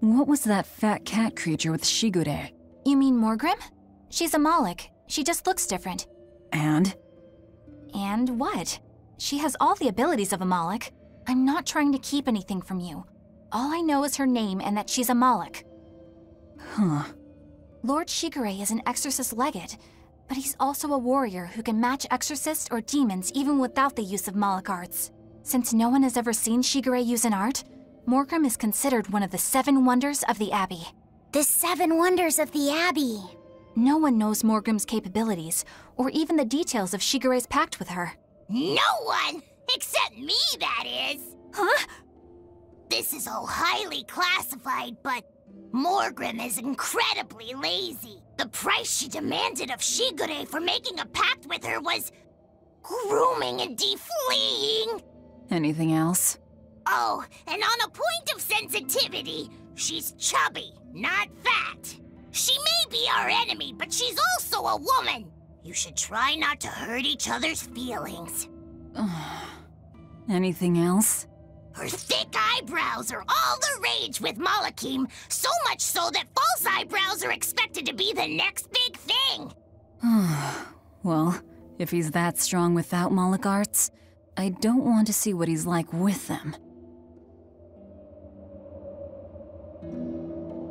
What was that fat cat creature with Shigure? You mean Morgrim? She's a Malak. She just looks different. And? And what? She has all the abilities of a Malak. I'm not trying to keep anything from you. All I know is her name and that she's a Malak. Huh. Lord Shigure is an exorcist legate, but he's also a warrior who can match exorcists or demons even without the use of Malak arts. Since no one has ever seen Shigure use an art, Morgrim is considered one of the seven wonders of the Abbey. The seven wonders of the Abbey. No one knows Morgrim's capabilities, or even the details of Shigure's pact with her. No one! Except me, that is! Huh? This is all highly classified, but Morgrim is incredibly lazy. The price she demanded of Shigure for making a pact with her was grooming and defleeing. Anything else? Oh, and on a point of sensitivity, she's chubby, not fat. She may be our enemy, but she's also a woman. You should try not to hurt each other's feelings. Anything else? Her thick eyebrows are all the rage with Malakhim, so much so that false eyebrows are expected to be the next big thing. well, if he's that strong without Malak arts, I don't want to see what he's like with them. you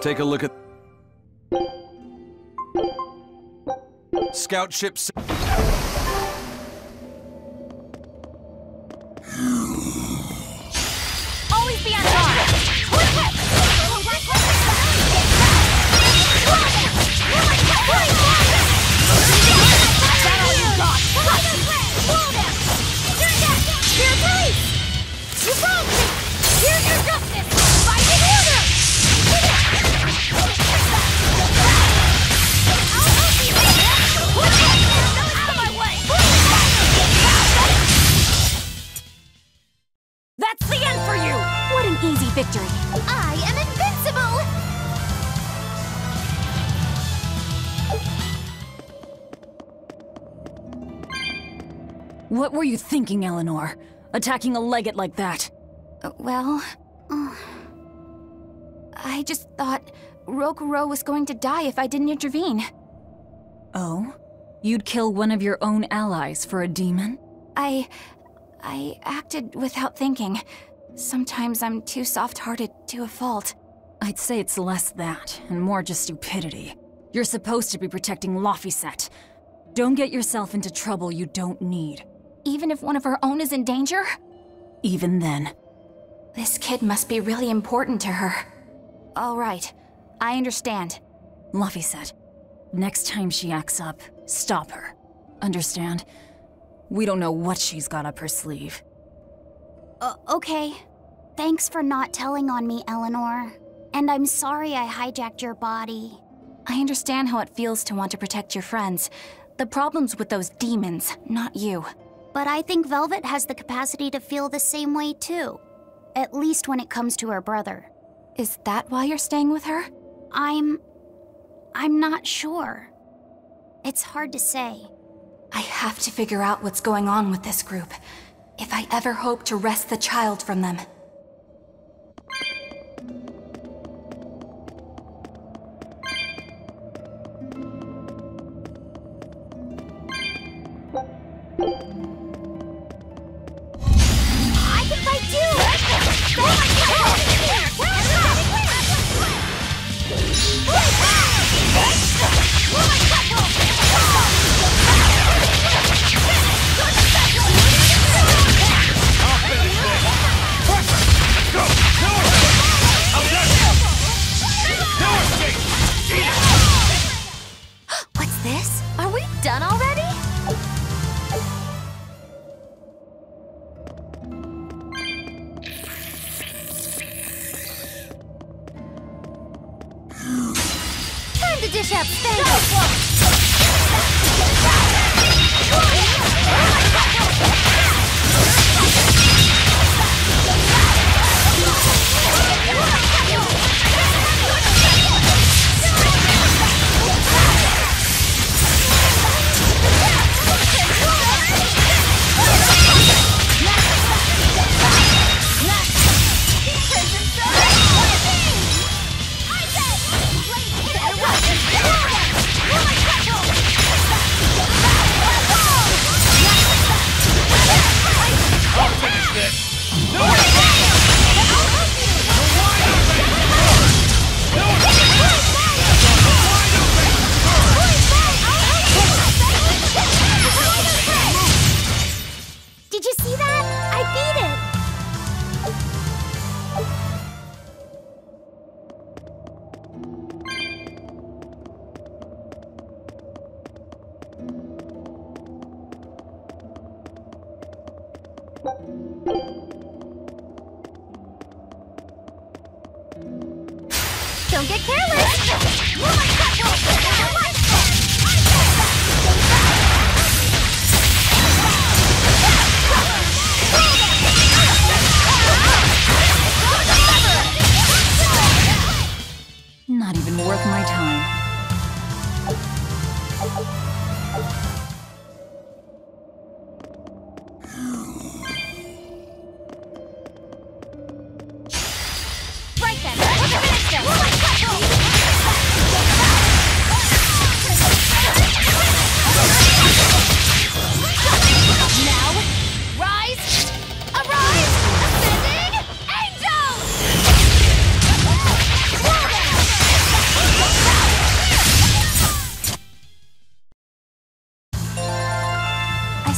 Take a look at. Scout ships. Easy victory. I am invincible! What were you thinking, Eleanor? Attacking a legate like that? Uh, Well, uh, I just thought Rokurou was going to die if I didn't intervene. Oh? You'd kill one of your own allies for a demon? I. I acted without thinking. Sometimes I'm too soft hearted to a fault. I'd say it's less that, and more just stupidity. You're supposed to be protecting Laphicet. Don't get yourself into trouble you don't need. Even if one of our own is in danger? Even then. This kid must be really important to her. All right, I understand. Laphicet, next time she acts up, stop her. Understand? We don't know what she's got up her sleeve. Uh, okay. Thanks for not telling on me, Eleanor. And I'm sorry I hijacked your body. I understand how it feels to want to protect your friends. The problem's with those demons, not you. But I think Velvet has the capacity to feel the same way too. At least when it comes to her brother. Is that why you're staying with her? I'm... I'm not sure. It's hard to say. I have to figure out what's going on with this group. If I ever hope to wrest the child from them. Dish out spanks!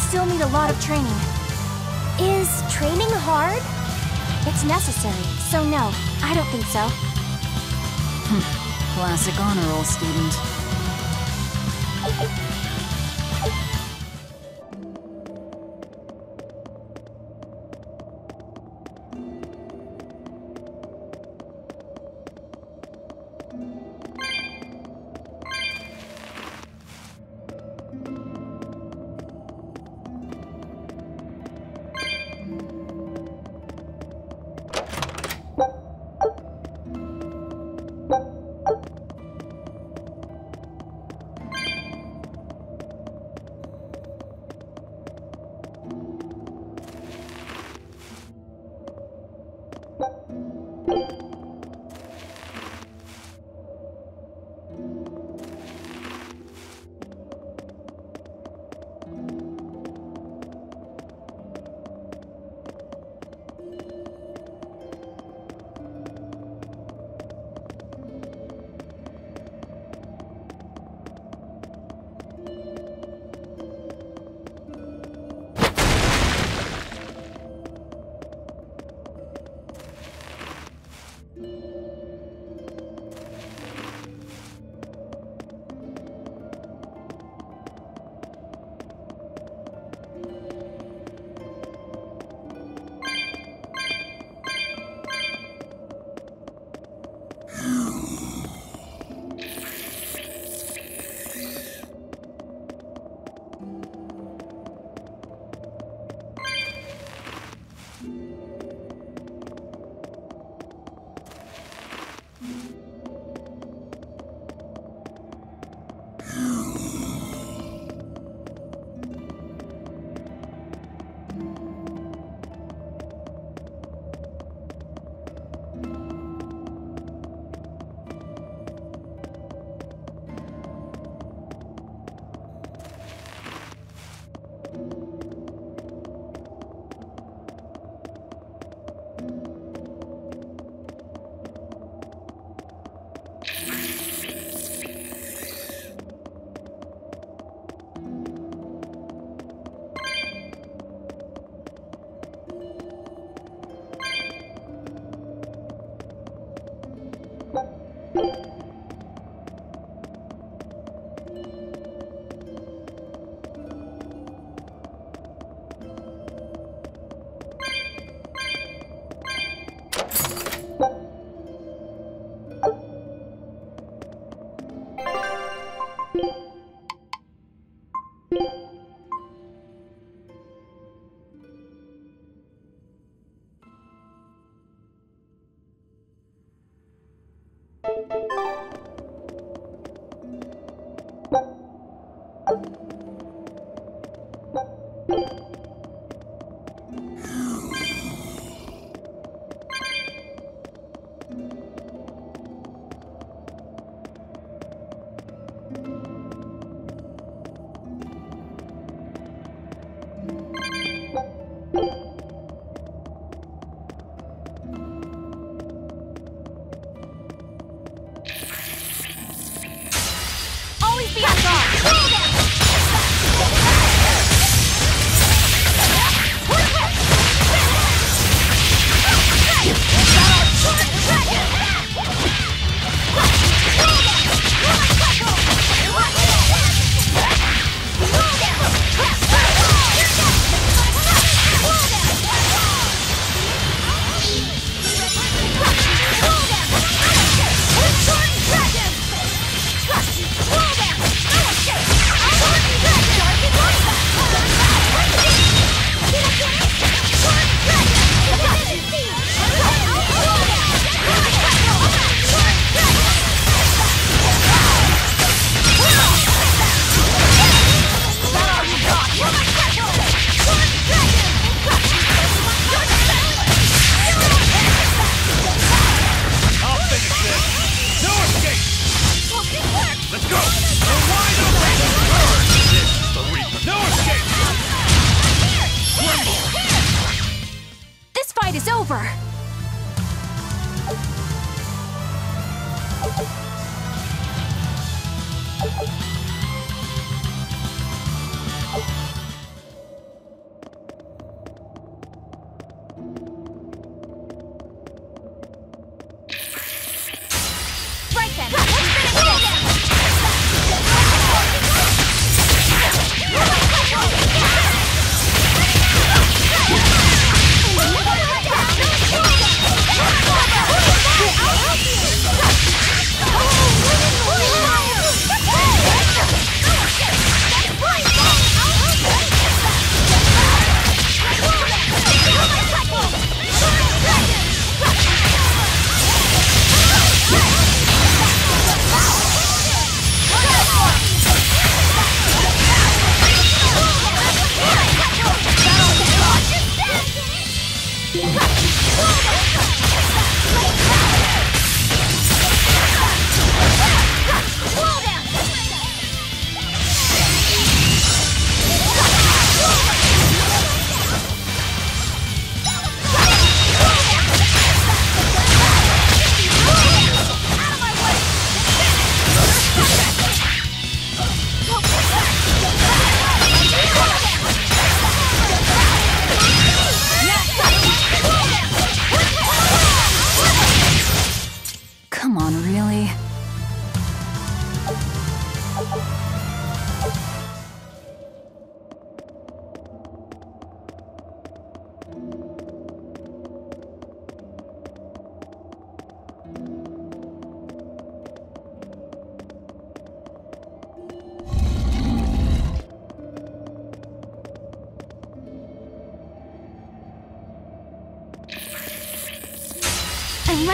Still need a lot of training. Is training hard? It's necessary, so no, I don't think so. Hmm. Classic honor roll student.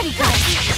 I'm ready,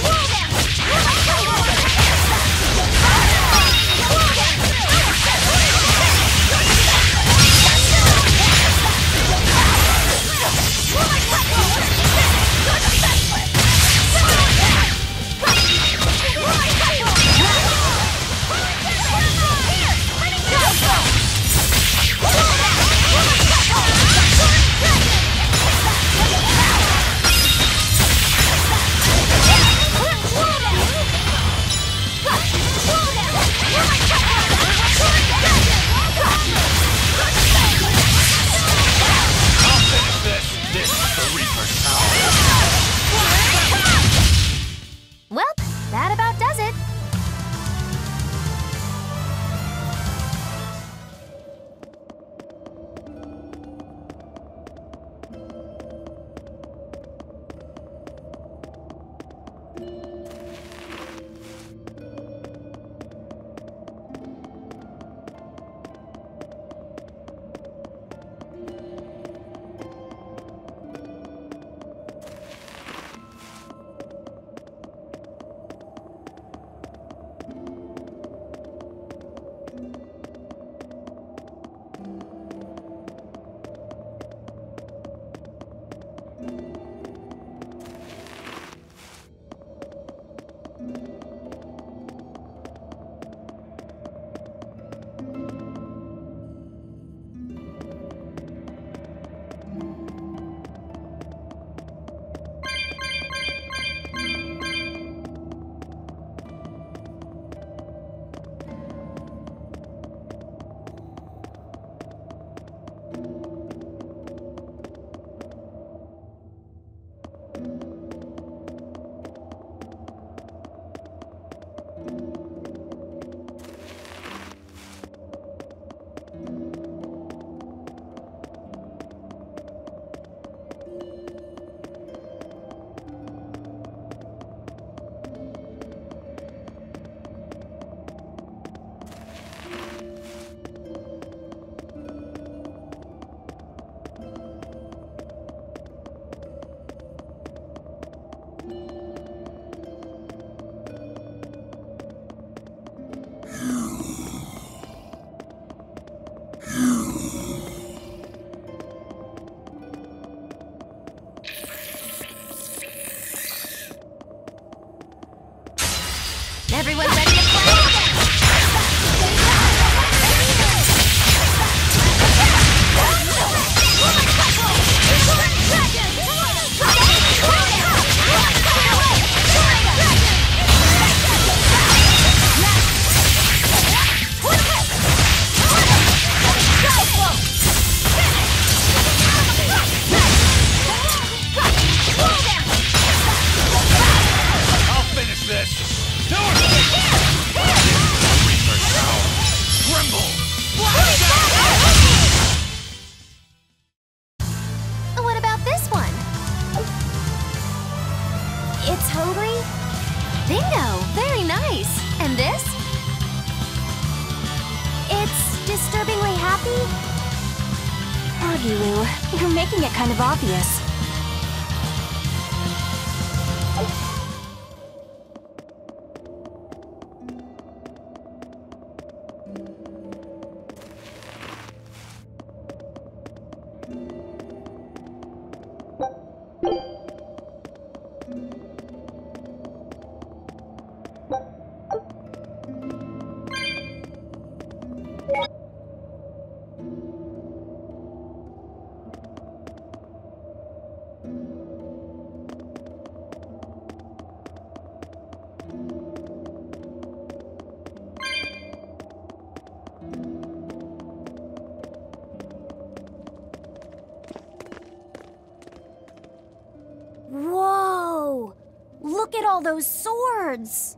Those swords!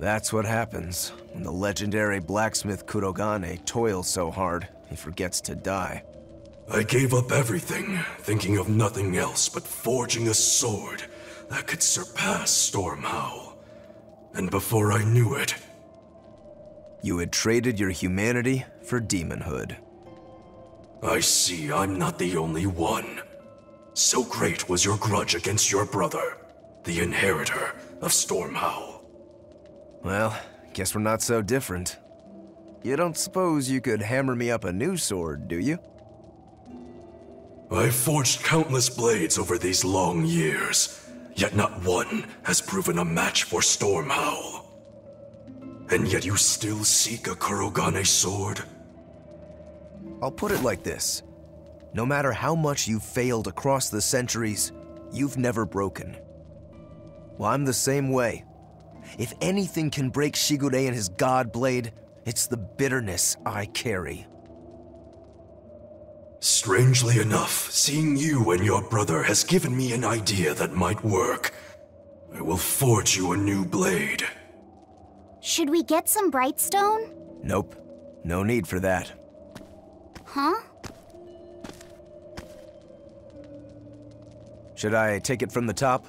That's what happens when the legendary blacksmith Kurogane toils so hard he forgets to die. I gave up everything, thinking of nothing else but forging a sword that could surpass Stormhowl. And before I knew it, You had traded your humanity for demonhood. I see I'm not the only one. So great was your grudge against your brother, the inheritor of Stormhowl. Well, guess we're not so different. You don't suppose you could hammer me up a new sword, do you? I've forged countless blades over these long years, yet not one has proven a match for Stormhowl. And yet you still seek a Kurogane sword? I'll put it like this. No matter how much you've failed across the centuries, you've never broken. Well, I'm the same way. If anything can break Shigure and his god blade, it's the bitterness I carry. Strangely enough, seeing you and your brother has given me an idea that might work. I will forge you a new blade. Should we get some Brightstone? Nope. No need for that. Huh? Should I take it from the top?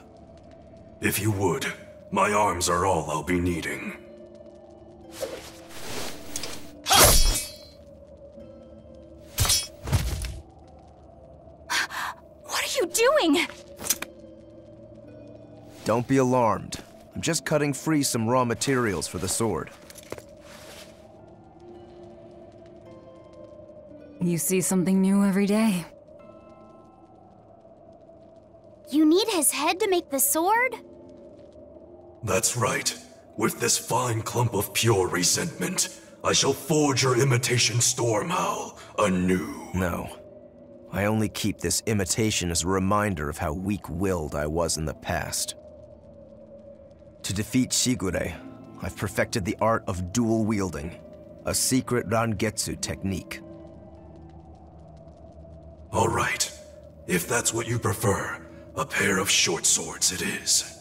If you would, my arms are all I'll be needing. What are you doing? Don't be alarmed. I'm just cutting free some raw materials for the sword. You see something new every day. Head to make the sword? That's right. With this fine clump of pure resentment, I shall forge your imitation storm Stormhowl anew. No. I only keep this imitation as a reminder of how weak-willed I was in the past. To defeat Shigure, I've perfected the art of dual wielding, a secret Rangetsu technique. All right. If that's what you prefer, a pair of short swords it is.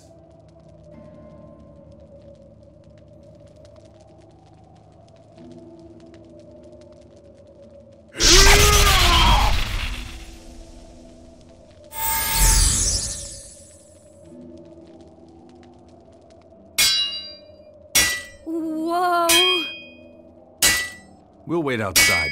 Whoa! We'll wait outside.